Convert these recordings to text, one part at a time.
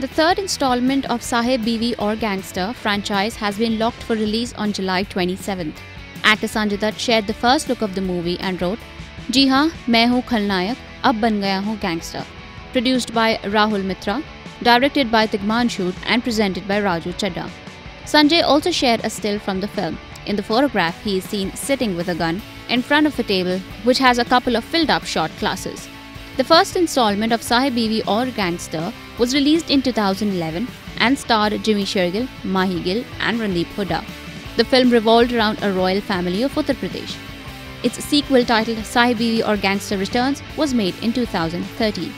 The third installment of Saheb Biwi Aur Gangster franchise has been locked for release on July 27th. Actor Sanjay Dutt shared the first look of the movie and wrote, "Ji main मैं हूँ खलनायक, ab ban gaya हूँ gangster." Produced by Rahul Mitra, directed by Tigmanshu and presented by Raju Chadha. Sanjay also shared a still from the film. In the photograph, he is seen sitting with a gun in front of a table which has a couple of filled-up shot glasses. The first installment of Saheb Biwi Aur Gangster was released in 2011 and starred Jimmy Shergill, Mahi Gill, and Randeep Hooda. The film revolved around a royal family of Uttar Pradesh. Its sequel titled Saheb Biwi Aur Gangster Returns was made in 2013.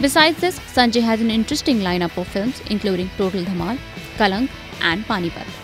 Besides this, Sanjay has an interesting lineup of films including Total Dhamal, Kalank, and Panipat.